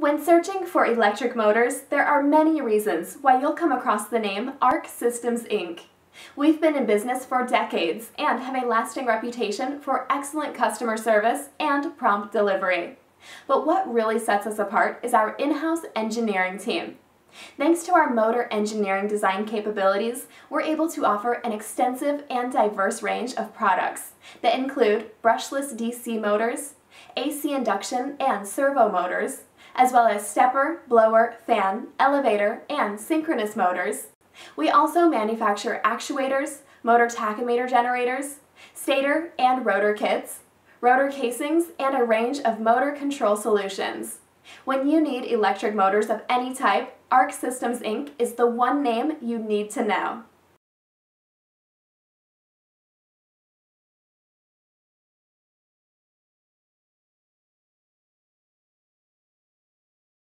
When searching for electric motors, there are many reasons why you'll come across the name Arc Systems Inc. We've been in business for decades and have a lasting reputation for excellent customer service and prompt delivery. But what really sets us apart is our in-house engineering team. Thanks to our motor engineering design capabilities, we're able to offer an extensive and diverse range of products that include brushless DC motors, AC induction and servo motors, as well as stepper, blower, fan, elevator, and synchronous motors. We also manufacture actuators, motor tachometer generators, stator and rotor kits, rotor casings, and a range of motor control solutions. When you need electric motors of any type, Arc Systems Inc. is the one name you need to know.